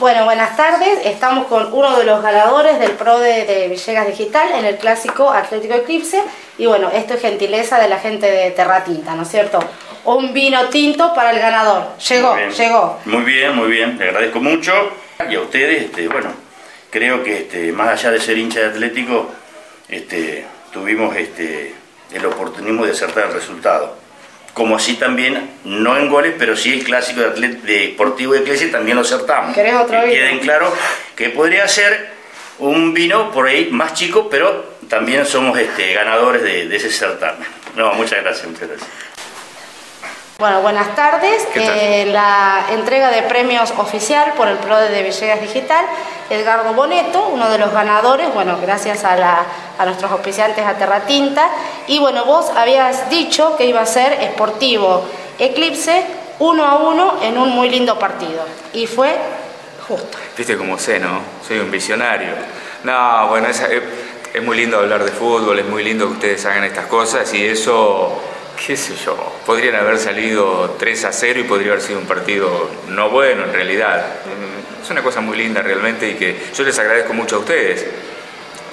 Bueno, buenas tardes. Estamos con uno de los ganadores del PRO de, Villegas Digital en el clásico Atlético Eclipse. Y bueno, esto es gentileza de la gente de Terra Tinta, ¿no es cierto? Un vino tinto para el ganador. Llegó, llegó. Muy bien, muy bien. Le agradezco mucho. Y a ustedes, este, bueno, creo que este, más allá de ser hincha de Atlético, este, tuvimos este, el oportunismo de acertar el resultado como así también, no en goles, pero sí el clásico de, Deportivo de Iglesia también lo acertamos. ¿Querés otro que queden claro que podría ser un vino por ahí más chico, pero también somos este, ganadores de, de ese certamen. No, muchas gracias, muchas gracias. Bueno, buenas tardes. Eh, la entrega de premios oficial por el PRODE de Villegas Digital, Edgardo Boneto, uno de los ganadores, bueno, gracias a, nuestros auspiciantes a Terra Tinta. Y bueno, vos habías dicho que iba a ser esportivo Eclipse uno a uno en un muy lindo partido. Y fue justo. Viste cómo sé, ¿no? Soy un visionario. No, bueno, es, es muy lindo hablar de fútbol, es muy lindo que ustedes hagan estas cosas y eso qué sé yo, podrían haber salido 3 a 0 y podría haber sido un partido no bueno en realidad. Es una cosa muy linda realmente y que yo les agradezco mucho a ustedes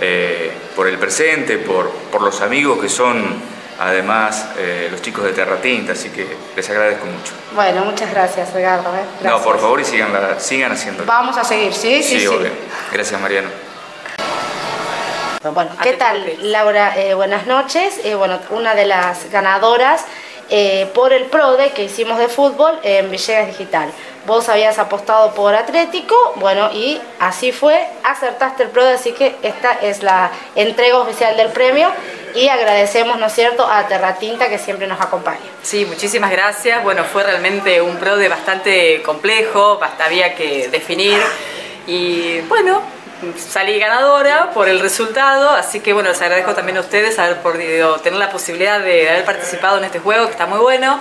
eh, por el presente, por, por los amigos que son además eh, los chicos de Terra Tinta, así que les agradezco mucho. Bueno, muchas gracias, Edgardo. ¿eh? No, por favor y sigan, sigan haciéndolo. Vamos a seguir, sí, sí, sí. Gracias, Mariano. Bueno, ¿qué tal, Laura? Eh, buenas noches. Eh, bueno, una de las ganadoras eh, por el PRODE que hicimos de fútbol en Villegas Digital. Vos habías apostado por Atlético, bueno, y así fue, acertaste el PRODE, así que esta es la entrega oficial del premio y agradecemos, ¿no es cierto?, a Terratinta que siempre nos acompaña. Sí, muchísimas gracias. Bueno, fue realmente un PRODE bastante complejo, había que definir y bueno, salí ganadora por el resultado, así que bueno, les agradezco también a ustedes haber podido tener la posibilidad de haber participado en este juego, que está muy bueno.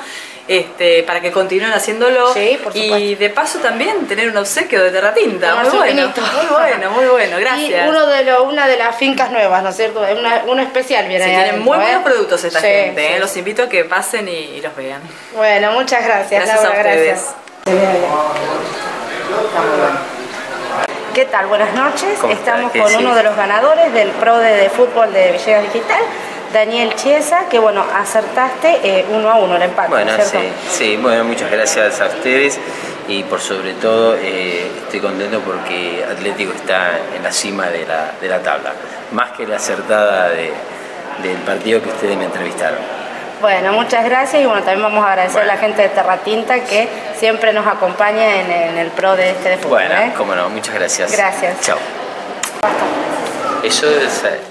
Este, para que continúen haciéndolo y de paso también tener un obsequio de terratinta muy bueno, muy bueno, muy bueno, gracias. Y uno de lo, una de las fincas nuevas, ¿no es cierto? Una, uno especial viene sí, tienen muy buenos ¿eh? productos esta gente, ¿eh? los invito a que pasen y, los vean. Bueno, muchas gracias. Gracias a ustedes. ¿Qué tal? Buenas noches. Estamos con uno de los ganadores del PRODE de fútbol de Villegas Digital, Daniel Chiesa, que bueno, acertaste eh, uno a uno el empate. Bueno, sí, sí, bueno, muchas gracias a ustedes y por sobre todo eh, estoy contento porque Atlético está en la cima de la, de la tabla, más que la acertada del partido que ustedes me entrevistaron. Bueno, muchas gracias y bueno, también vamos a agradecer a la gente de Terratinta que siempre nos acompaña en, el pro de este de fútbol. Bueno, ¿eh? cómo no, muchas gracias. Gracias. Chao. Eso es...